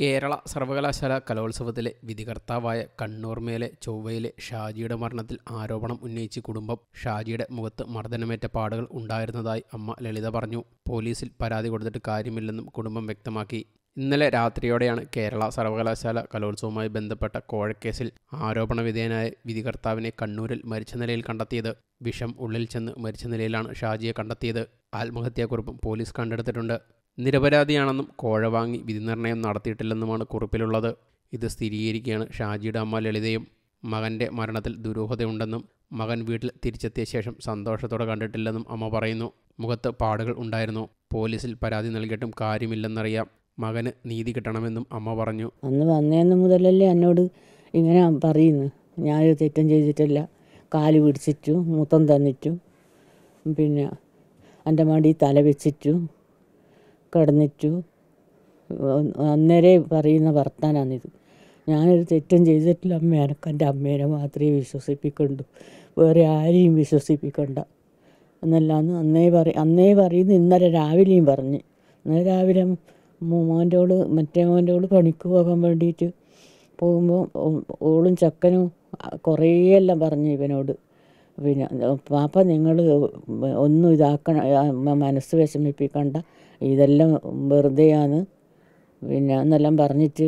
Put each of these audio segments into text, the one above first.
കേരള സർവകലാശാല കലോത്സവത്തിലെ വിധികർത്താവായ കണ്ണൂർ മേലെ ചൊവ്വയിലെ ഷാജിയുടെ മരണത്തിൽ ആരോപണം ഉന്നയിച്ച് കുടുംബം ഷാജിയുടെ മുഖത്ത് മർദ്ദനമേറ്റ പാടുകൾ ഉണ്ടായിരുന്നതായി അമ്മ ലളിത പറഞ്ഞു. പോലീസിൽ പരാതി കൊടുത്തിട്ട് കാര്യമില്ലെന്നും കുടുംബം വ്യക്തമാക്കി. ഇന്നലെ രാത്രിയോടെയാണ് കേരള സർവകലാശാല കലോത്സവവുമായി ബന്ധപ്പെട്ട കോഴക്കേസിൽ ആരോപണ വിധേയനായ വിധികർത്താവിനെ കണ്ണൂരിൽ മരിച്ച നിലയിൽ കണ്ടെത്തിയത്. വിഷം ഉള്ളിൽ ചെന്ന് മരിച്ച നിലയിലാണ് ഷാജിയെ കണ്ടെത്തിയത്. ആത്മഹത്യാക്കുറിപ്പും പോലീസ് കണ്ടെടുത്തിട്ടുണ്ട്. നിരപരാധിയാണെന്നും കോഴ വാങ്ങി വിധിനിർണയം നടത്തിയിട്ടില്ലെന്നുമാണ് കുറിപ്പിലുള്ളത്. ഇത് സ്ഥിരീകരിക്കുകയാണ് ഷാജിയുടെ അമ്മ ലളിതയും മകന്റെ മരണത്തിൽ ദുരൂഹതയുണ്ടെന്നും മകൻ വീട്ടിൽ തിരിച്ചെത്തിയ ശേഷം സന്തോഷത്തോടെ കണ്ടിട്ടില്ലെന്നും അമ്മ പറയുന്നു. മുഖത്ത് പാടുകൾ ഉണ്ടായിരുന്നു. പോലീസിൽ പരാതി നൽകിയിട്ടും കാര്യമില്ലെന്നറിയാം. മകന് നീതി കിട്ടണമെന്നും അമ്മ പറഞ്ഞു. അന്ന് വന്നേന്ന് മുതലല്ലേ എന്നോട് ഇങ്ങനെ പറയുന്നു. ഞാനൊരു തെറ്റും ചെയ്തിട്ടില്ല. കാൽ പിടിച്ചിട്ടു മുത്തം തന്നിട്ടു പിന്നെ എന്റെ മടി തല വെച്ചിട്ടു കിടന്നിട്ടു. അന്നേരെ പറയുന്ന വർത്താനാണിത്. ഞാനൊരു തെറ്റും ചെയ്തിട്ടില്ല അമ്മ എനക്ക് എന്റെ അമ്മേനെ മാത്രമേ വിശ്വസിപ്പിക്കണ്ടു വേറെ ആരെയും വിശ്വസിപ്പിക്കണ്ട. എന്നല്ലാന്ന് അന്നേ പറ അന്നേ പറയുന്നു ഇന്നലെ രാവിലെയും പറഞ്ഞ്. ഇന്നലെ രാവിലെ മോന്റെ ഓൾ മറ്റേ മോന്റെ ഓൾ പണിക്ക് പോകാൻ വേണ്ടിയിട്ട് പോകുമ്പോൾ ഓളും ചക്കനും കുറേയെല്ലാം പറഞ്ഞു ഇവനോട്. പിന്നെ പാപ്പ നിങ്ങൾ ഒന്നും ഇതാക്കണ മനസ്സ് വിഷമിപ്പിക്കണ്ട. ഇതെല്ലാം വെറുതെയാണ്. പിന്നെ എന്നെല്ലാം പറഞ്ഞിട്ട്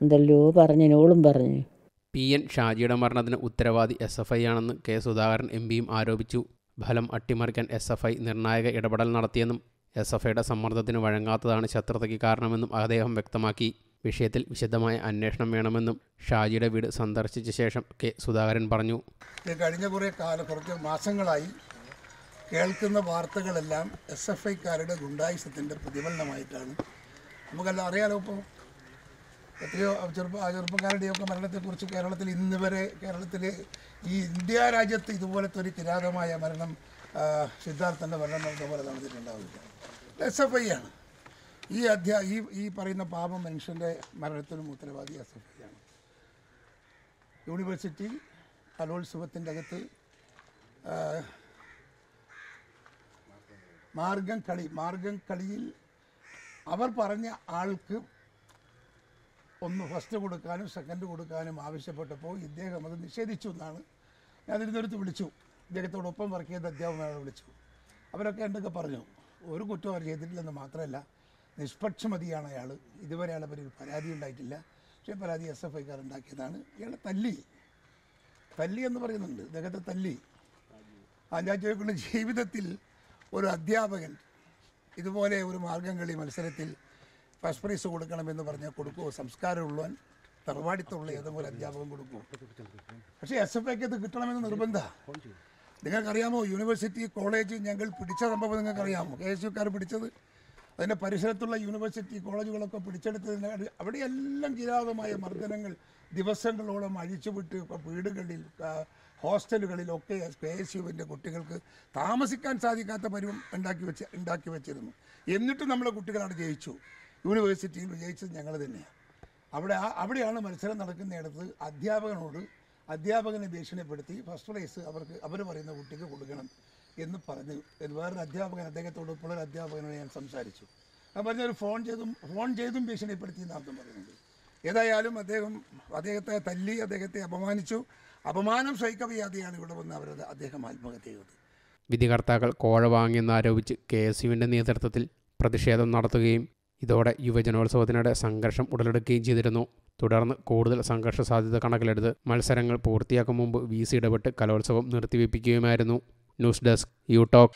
എന്തെല്ലോ പറഞ്ഞു ഓളും പറഞ്ഞു. പി എൻ ഷാജിയുടെ മരണത്തിന് ഉത്തരവാദി എസ് എഫ് ഐ ആണെന്ന് കെ സുധാകരൻ എം പിയും ആരോപിച്ചു. ഫലം അട്ടിമറിക്കാൻ എസ് എഫ് ഐ നിർണായക ഇടപെടൽ നടത്തിയെന്നും എസ് എഫ് ഐയുടെ സമ്മർദ്ദത്തിന് വഴങ്ങാത്തതാണ് ശത്രുതയ്ക്ക് കാരണമെന്നും അദ്ദേഹം വ്യക്തമാക്കി. വിഷയത്തിൽ വിശദമായ അന്വേഷണം വേണമെന്നും ഷാജിയുടെ വീട് സന്ദർശിച്ച ശേഷം കെ സുധാകരൻ പറഞ്ഞു. കഴിഞ്ഞ കുറേ കാല കുറച്ച് മാസങ്ങളായി കേൾക്കുന്ന വാർത്തകളെല്ലാം എസ് എഫ് ഐക്കാരുടെ ഗുണ്ടായുസത്തിന്റെ പ്രതിഫലനമായിട്ടാണ്. നമുക്കെല്ലാം അറിയാലോ ഇപ്പോൾ എത്രയോ ചെറുപ്പ ചെറുപ്പക്കാരുടെയൊക്കെ മരണത്തെക്കുറിച്ച് കേരളത്തിൽ ഇന്ന് വരെ കേരളത്തിൽ ഈ ഇന്ത്യ രാജ്യത്ത് ഇതുപോലത്തെ ഒരു കിരാതമായ മരണം സിദ്ധാർത്ഥന്റെ മരണം ഇതുപോലെ നടന്നിട്ടുണ്ടാവില്ല. എസ് എഫ് ഐ ആണ്. ഈ അധ്യാ ഈ ഈ പറയുന്ന പാപം മനുഷ്യന്റെ മരണത്തിനും ഉത്തരവാദി എഫ് യൂണിവേഴ്സിറ്റി കലോത്സവത്തിന്റെ അകത്ത് മാർഗം കളി മാർഗം കളിയിൽ അവർ പറഞ്ഞ ആൾക്ക് ഒന്ന് ഫസ്റ്റ് കൊടുക്കാനും സെക്കൻഡ് കൊടുക്കാനും ആവശ്യപ്പെട്ടപ്പോൾ ഇദ്ദേഹം അത് നിഷേധിച്ചു എന്നാണ് ഞാൻ തിരുവനന്തപുരത്ത് വിളിച്ചു. ഇദ്ദേഹത്തോടൊപ്പം വർക്ക് ചെയ്ത അധ്യാപകനെ വിളിച്ചു. അവരൊക്കെ എന്തൊക്കെ പറഞ്ഞു? ഒരു കുറ്റം അവർ ചെയ്തിട്ടില്ലെന്ന് മാത്രമല്ല നിഷ്പക്ഷമതിയാണ് അയാൾ ഇതുവരെ അയാളെ പറ്റി ഒരു പരാതി ഉണ്ടായിട്ടില്ല. പക്ഷേ പരാതി എസ് എഫ് ഐക്കാർ ഉണ്ടാക്കിയതാണ്. ഇയാളെ തല്ലി. തല്ലി എന്ന് പറയുന്നുണ്ട്. ഇദ്ദേഹത്തെ തല്ലി. ആ ജീവിതത്തിൽ ഒരു അധ്യാപകൻ ഇതുപോലെ ഒരു മാർഗം കളി മത്സരത്തിൽ ഫസ്റ്റ് പ്രൈസ് കൊടുക്കണമെന്ന് പറഞ്ഞാൽ കൊടുക്കുമോ സംസ്കാരമുള്ളവൻ തറവാടിത്തുള്ള ഏതെങ്കിലും അധ്യാപകൻ കൊടുക്കുമോ പക്ഷേ എസ് എഫ് ഐക്ക് അത് കിട്ടണമെന്ന് നിർബന്ധമാണ് നിങ്ങൾക്കറിയാമോ? യൂണിവേഴ്സിറ്റി കോളേജ് ഞങ്ങൾ പിടിച്ച സംഭവം നിങ്ങൾക്കറിയാമോ? കെ എസ് യുക്കാർ പിടിച്ചത്. അതിന്റെ പരിസരത്തുള്ള യൂണിവേഴ്സിറ്റി കോളേജുകളൊക്കെ പിടിച്ചെടുത്തതിന് അവിടെയെല്ലാം കിരാതമായ മർദ്ദനങ്ങൾ ദിവസങ്ങളോളം അഴിച്ചുവിട്ട് വീടുകളിൽ ഹോസ്റ്റലുകളിലൊക്കെ കെ എസ് കുട്ടികൾക്ക് താമസിക്കാൻ സാധിക്കാത്ത പരിവം ഉണ്ടാക്കി വെച്ച് ഉണ്ടാക്കി വെച്ചിരുന്നു. എന്നിട്ടും നമ്മളെ കുട്ടികളാണ് ജയിച്ചു. യൂണിവേഴ്സിറ്റിയിൽ വിജയിച്ചത് ഞങ്ങൾ തന്നെയാണ്. അവിടെ അവിടെയാണ് മത്സരം നടക്കുന്നിടത്ത് അധ്യാപകനോട് അധ്യാപകനെ ഭീഷണിപ്പെടുത്തി ഫസ്റ്റ് പ്രൈസ് അവർക്ക് അവർ പറയുന്ന കുട്ടിക്ക് കൊടുക്കണം. എന്ന് പറഞ്ഞു. വേറൊരു അധ്യാപകൻ അദ്ദേഹത്തോട് ഒരു അധ്യാപകനോട് ഞാൻ സംസാരിച്ചു. ആ പറഞ്ഞൊരു ഫോൺ ചെയ്തും ഫോൺ ചെയ്തും ഭീഷണിപ്പെടുത്തി എന്നാർത്ഥം പറയുന്നത്. ഏതായാലും അദ്ദേഹം അദ്ദേഹത്തെ തല്ലി അദ്ദേഹത്തെ അപമാനിച്ചു. അപമാനം സഹിക്കവയ്യാതെയാണ് ഇവിടെ വന്ന് അവരത് അദ്ദേഹം ആത്മഹത്യ ചെയ്തത് വിധികർത്താക്കൾ കോഴ വാങ്ങിയെന്നാരോപിച്ച് കെ. എസ്. യുവിന്റെ നേതൃത്വത്തിൽ പ്രതിഷേധം നടത്തുകയും ഇതോടെ യുവജനോത്സവത്തിനിടെ സംഘർഷം ഉടലെടുക്കുകയും ചെയ്തിരുന്നു. തുടർന്ന് കൂടുതൽ സംഘർഷ സാധ്യത കണക്കിലെടുത്ത് മത്സരങ്ങൾ പൂർത്തിയാക്കും മുമ്പ് വി സി ഇടപെട്ട് കലോത്സവം നിർത്തിവെപ്പിക്കുകയുമായിരുന്നു. News desk you talk